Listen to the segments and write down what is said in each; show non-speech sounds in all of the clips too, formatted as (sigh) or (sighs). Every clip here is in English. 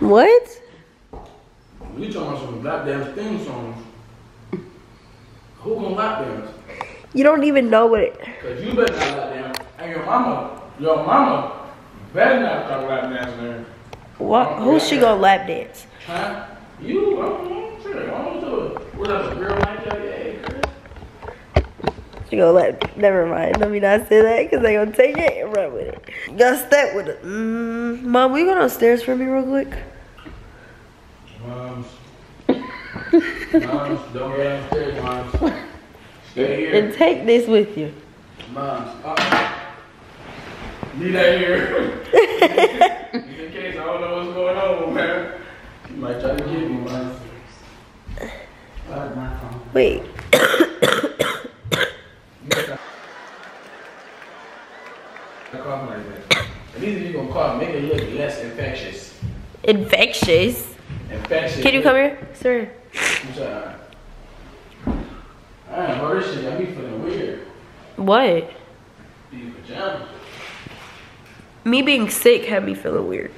What? We talking about some lap dance theme songs. Who gonna lap dance? You don't even know what it. Cause you better not lap dance. And your mama, your mama better not start lap dancing there. What? Who's she gonna lap dance? Huh? You, I don't know. Sure, I don't do it. What a girl like that? She gonna let. Never mind. Let me not say that because they gonna take it and run with it. You gotta step with it. Mm, Mom, will you go downstairs for me real quick? Moms. Moms, don't go downstairs, moms. Stay here. And take this with you. Moms. Uh, leave that here. (laughs) In case I don't know what's going on, man. You might try to get me, man. I like my phone. Wait. I cough like that. At least you gonna cough, make it look less infectious. Infectious. Infectious. Can you come here, sir? I'm sorry. I don't know, this shit got me feeling weird. What? Me being sick had me feeling weird.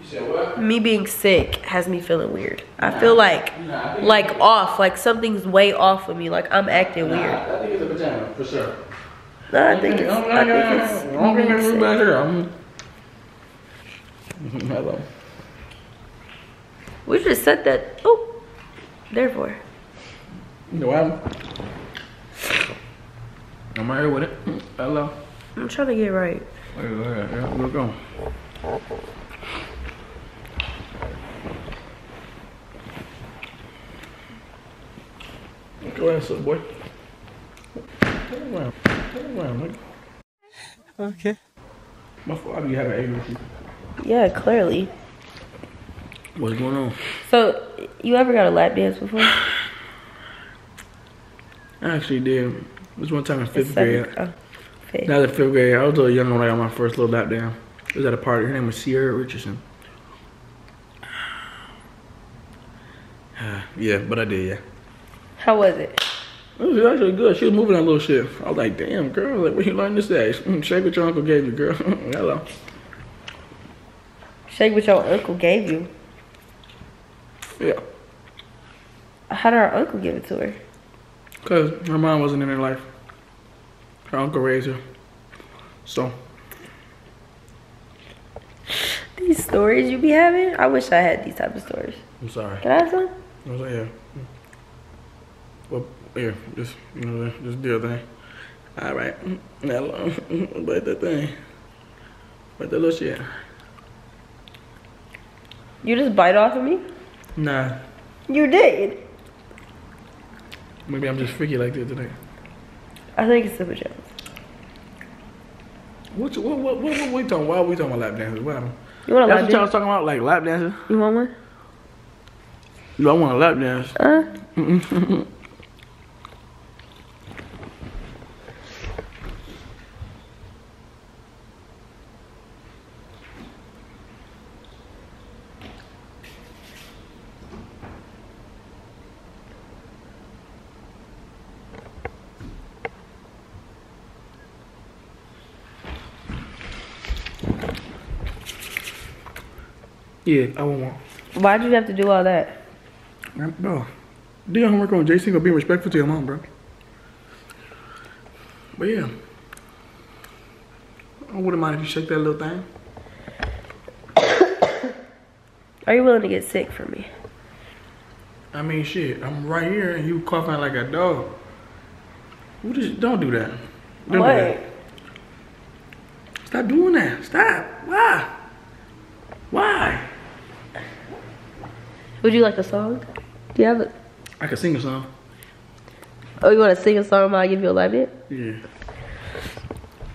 You said what? Me being sick has me feeling weird. I feel like, Nah, I think like off, like something's way off with me. Like I'm acting weird. I think it's a pajama, for sure. No, I think it's, I think it's me I'm being gonna sick. back Hello. (laughs) We should have set that. Oh, therefore. You know what? I'm right here with it. Hello. I'm trying to get right. Wait, wait, wait. Yeah, we're going. Go ahead, son, boy. Turn around. Turn around, nigga. Okay. My fault. you be having anger issues. Yeah, clearly. What's going on? So, you ever got a lap dance before? I actually did. It was one time in fifth grade. oh, fifth. That was in fifth grade. I was a young when I got my first little lap dance. It was at a party. Her name was Sierra Richardson. (sighs) yeah, but I did, yeah. How was it? It was actually good. She was moving that little shit. I was like, damn, girl. Like, where you learn this at? (laughs) Shake what your uncle gave you, girl. (laughs) Hello. Shake what your uncle gave you. Yeah. How did our uncle give it to her? Because her mom wasn't in her life. Her uncle raised her. So, These stories you be having? I wish I had these type of stories. I'm sorry. Can I have some? I was like, yeah. Well, yeah, just, you know, just do your thing. All right. Hello. But the thing. But the little shit. You just bite off of me? Nah. You did. Maybe I'm just freaky like that today. I think it's the pajamas. What, what, what, what, what we talking Why are we talking about lap dances? What happened? You want a That's lap what y'all talking about, like lap dances? You want one? You, I want a lap dance. Uh? (laughs) Yeah, I want one. Why'd you have to do all that? Bro, do your homework on Jason. Go be respectful to your mom, bro. But yeah, I wouldn't mind if you shake that little thing. (coughs) Are you willing to get sick for me? I mean, shit, I'm right here and you coughing like a dog. Who just don't do that? Don't do What? that. Stop doing that. Stop. Why? Why? Would you like a song? Do you have it? I can sing a song. Oh, you want to sing a song while I give you a dance? Yeah.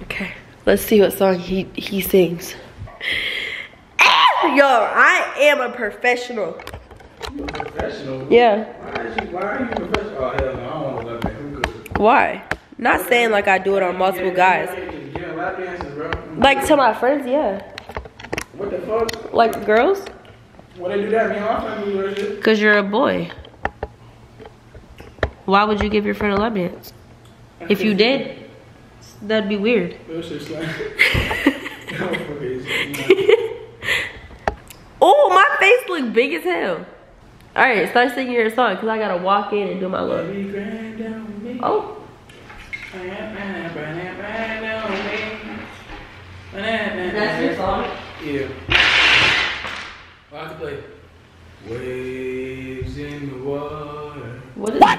Okay. Let's see what song he he sings. Ah, Yo, I am a professional. You a professional. Yeah. Why, you, why are you professional? Oh, hell no. I don't want to lap dance. I'm good. Why? Not saying like I do it on multiple guys. Getting dances, bro. Like to my friends, yeah. What the fuck? Like girls, Why they do that? Me and my friend do that shit. cause you're a boy. Why would you give your friend a lap dance? If you did, that'd be weird. That shit slang. Okay, Oh, my face look big as hell. All right, start singing your song because I gotta walk in and do my look. Oh. grind down me. Oh, song. Yeah.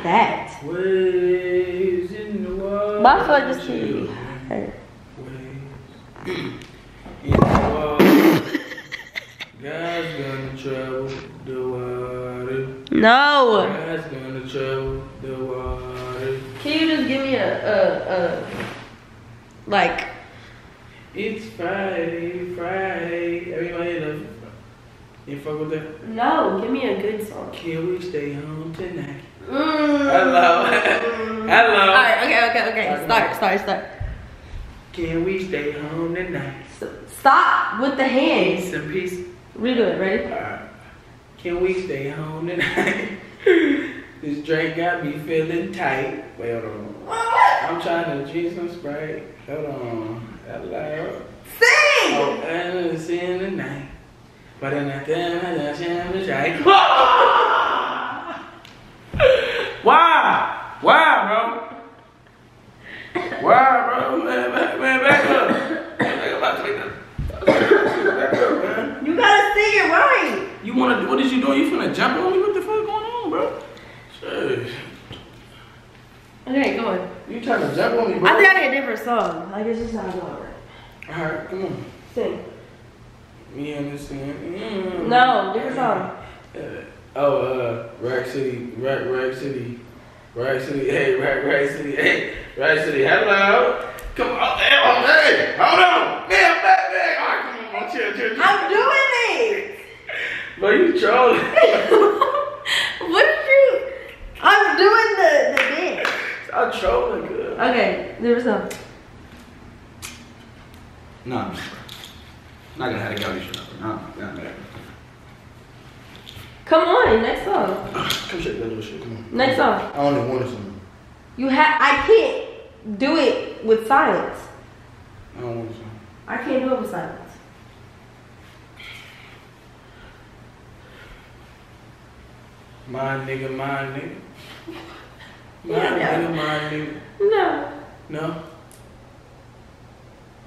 That? In the. But I feel like this TV. Waves in the water. God's gonna travel the water. No. God's gonna travel the water. Can you just give me a, a, a like, It's Friday, Friday. Everybody love You fuck with that? no, give me a good song. Can we stay home tonight? Mm. Hello. Hello. All right, okay, okay, okay. Start, start, start. Can we stay home tonight? Stop with the hands. Peace and peace. Redo it, ready? Uh, can we stay home tonight? (laughs) this drink got me feeling tight. Wait, hold on. I'm trying to drink some Sprite. Hold on. Hello. Sing! Oh, and it's in the night. But in the time, I just am the right. (laughs) (laughs) Why? Why, bro? Why, bro? Man, man, man, back up. Back back back man. You gotta sing it right. You wanna? What is you doing? You finna jump on me? What the fuck going on, bro? Shit. Okay, go on. You trying to jump on me, bro? I think I need a different song. Like, it's just not going right. All right, come on. Sing. Me understand. Mm. No, different song. Uh, oh, uh, Rack City, Rack, Rack City, Rack City, (laughs) hey, Rack, Rack City, (laughs) hey, Rack City, hello. Come on, hey, oh, hold on, man, I'm back, back. All right, come on, chill, chill, chill. I'm doing it. (laughs) But you trolling. what did you? I'm doing the, the dance. I'm trolling good. Okay, different song. No, I'm not gonna have a galley shit up. No, not that. Come on, next song. Come shake that little shit, come on. Next song. I only wanted some. You have. I can't do it with silence. I don't want some. I can't do it with silence. My nigga, my nigga. (laughs) My Yeah, nigga, my nigga. No. No.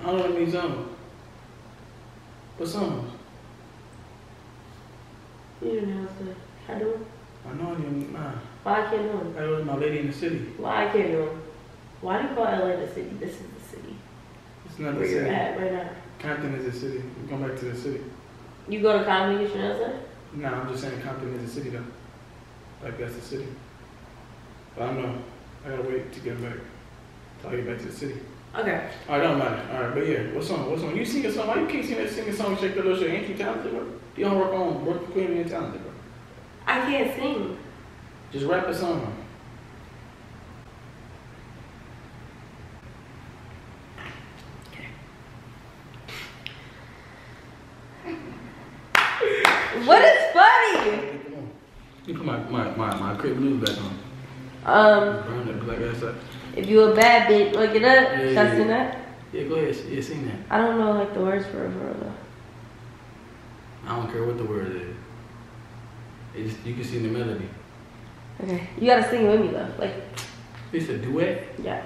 I don't know any songs. What songs? You didn't have to. I do. it. I know I didn't. Nah. Why I can't do it? That was my lady in the city. Why I can't it? Why do you call LA the city? This is the city. It's not the Where you're at right now. Compton is a city. We come back to the city. You go to comedy, get your nails done? Nah, I'm just saying Compton is a city though. Like that's the city. But I know. I gotta wait to get back. Till I get back to the city. Okay. Alright, don't matter. Alright, but yeah, what song? What song? You sing a song? Why you can't sing that sing a song? Shake that little shit. Ain't you talented, bro? You don't work on work queen and talented, bro. I can't sing. Just rap a song. What is funny? You put my my my, my crib blues back on. Um, Burn that black ass up. if you a bad bitch, look it up. Yeah, Should I yeah, sing that? Yeah, go ahead. Yeah, sing that. I don't know like the words for it for though. I don't care what the word is. It's, you can sing the melody. Okay. You gotta sing it with me though. Like, It's a duet. yeah.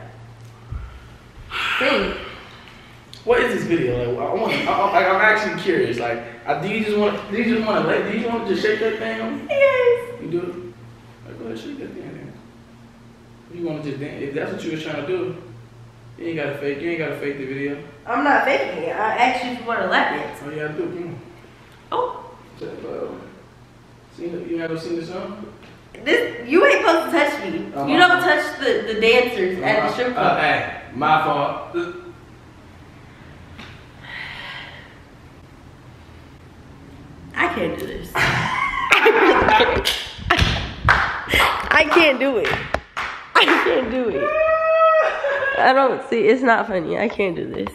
Sing. What is this video? Like, I want. I, I, like, I'm actually curious. Like, I, do you just want? Do you just want to let? Do you want to just shake that thing? On? Yes. You do it. Like, go ahead, shake that thing. Then. You want to just dance? If that's what you was trying to do, you ain't gotta fake. You ain't gotta fake the video. I'm not faking it. I asked you if you want to lap dance. All you gotta do, come on. Oh, uh, seen you ever seen the song? this you ain't supposed to touch me. Uh-huh. You don't touch the, the dancers at the strip club. Uh, club. hey, my fault. I can't do this. I can't do it. I can't do it. I don't see. It's not funny. I can't do this.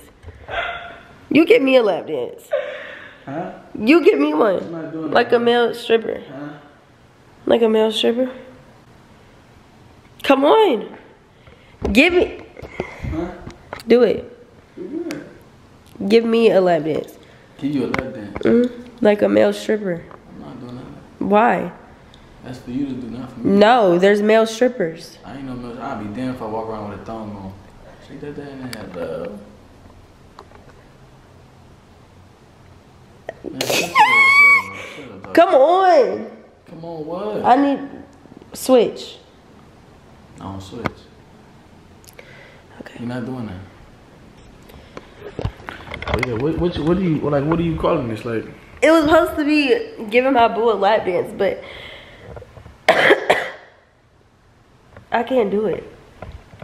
You give me a lap dance. Huh? You give me one, like that. a male stripper. Huh? Like a male stripper. Come on. Give me. Huh? Do it. Good? Give me a lap dance. Give you a lap dance. Mm, like a male stripper. I'm not doing Why? That's for you to do, not for me. No, there's male strippers. I ain't no milk. I'd be damned if I walk around with a thong on. Shake that thing in there, love. Man, shut your ass up, bro. Shut up, dog. (laughs) Come on. Come on, what? I need switch. I don't switch. Okay. You're not doing that. Oh yeah, what what you- what do you like? What are you calling this? Like, It was supposed to be giving my boo a lap dance, but (coughs) I can't do it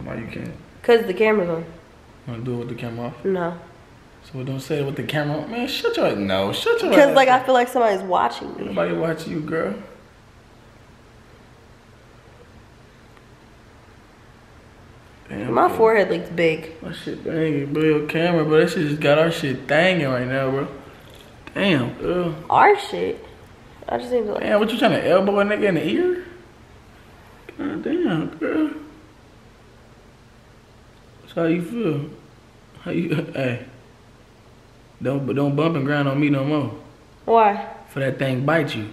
why you can't? cause the camera's on. You Want to do it with the camera off? No, So don't say it with the camera. Man, shut your no, shut your. cause like. I feel like somebody's watching me. Nobody watching you, girl. Damn, My bro. forehead looks big. My shit banging, bro. Your camera, bro. That shit just got our shit banging right now, bro. Damn, girl. Our shit. I just need to like. Damn, what you trying to elbow a nigga in the ear? God damn, girl. So how you feel? How you? (laughs) Hey, don't but don't bump and grind on me no more. Why? For that thing bite you.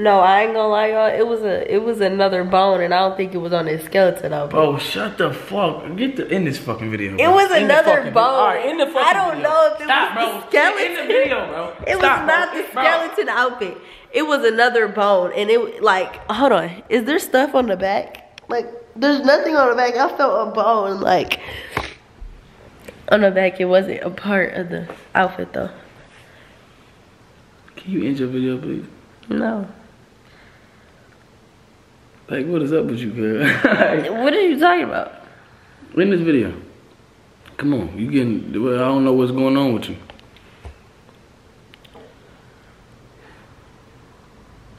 No, I ain't gonna lie, y'all. It was a, it was another bone, and I don't think it was on his skeleton. Though. Bro, shut the fuck. Get the in this fucking video. It was In another bone. Alright, in the fucking I don't video. know if it Stop, was bro. the skeleton. In the video, bro. It was not bro. the Bro. skeleton outfit. It was another bone, and it like, hold on, is there stuff on the back? Like, there's nothing on the back. I felt a bone like on the back. It wasn't a part of the outfit though. Can you end your video, please? No. Like, what is up with you, girl? (laughs) What are you talking about? in this video. Come on, you getting? Well, I don't know what's going on with you.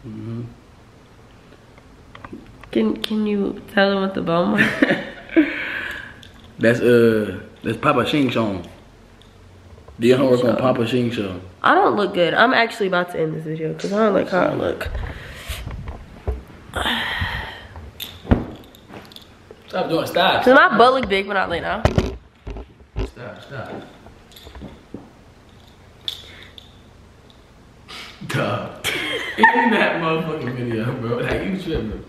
Mm -hmm. Can Can you tell them what the bone was? (laughs) That's uh, that's Papa Shing Chong. Do your homework on Papa Shing Chong. I don't look good. I'm actually about to end this video because I don't like how I look. Stop doing. Stop. Does my butt look big when I lay down? Stop. Stop. Duh. (laughs) In that motherfucking video, bro. Like you tripping.